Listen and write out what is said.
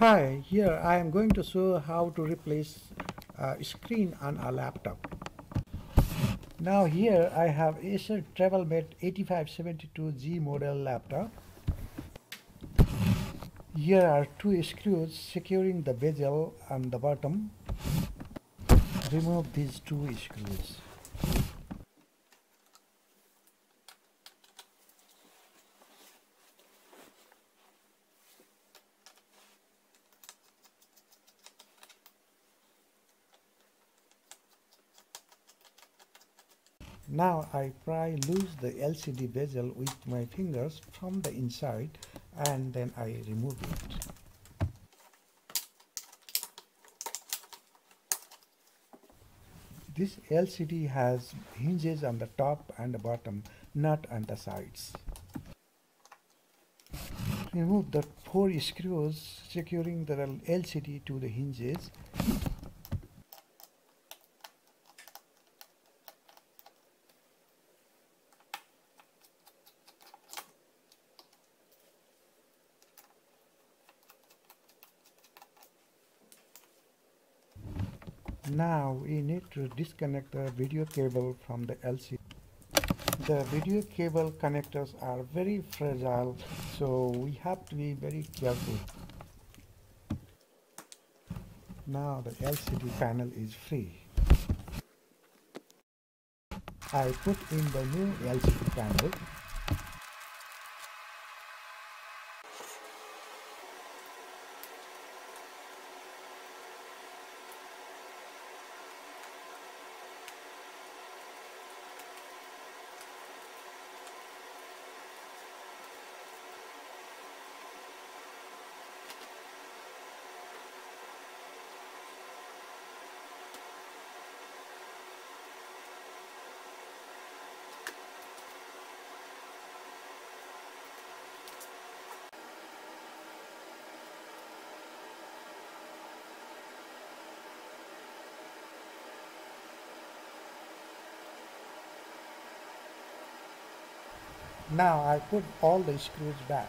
Hi, here I am going to show how to replace a screen on a laptop. Now here I have Acer TravelMate 8572G model laptop. Here are two screws securing the bezel on the bottom. Remove these two screws. Now I pry loose the LCD bezel with my fingers from the inside and then I remove it. This LCD has hinges on the top and the bottom, not on the sides. Remove the four screws securing the LCD to the hinges Now we need to disconnect the video cable from the LCD. The video cable connectors are very fragile so we have to be very careful. Now the LCD panel is free. I put in the new LCD panel Now I put all the screws back.